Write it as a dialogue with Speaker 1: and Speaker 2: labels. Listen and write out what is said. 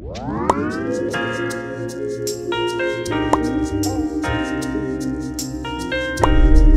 Speaker 1: Música